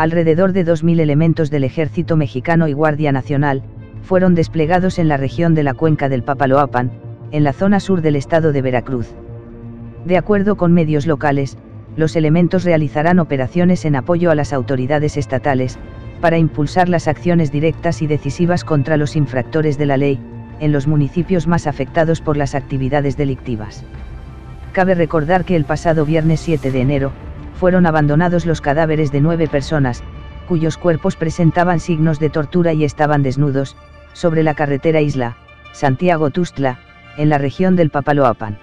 alrededor de 2.000 elementos del ejército mexicano y Guardia Nacional, fueron desplegados en la región de la cuenca del Papaloapan, en la zona sur del estado de Veracruz. De acuerdo con medios locales, los elementos realizarán operaciones en apoyo a las autoridades estatales, para impulsar las acciones directas y decisivas contra los infractores de la ley, en los municipios más afectados por las actividades delictivas. Cabe recordar que el pasado viernes 7 de enero, fueron abandonados los cadáveres de nueve personas, cuyos cuerpos presentaban signos de tortura y estaban desnudos, sobre la carretera Isla, Santiago-Tustla, en la región del Papaloapan.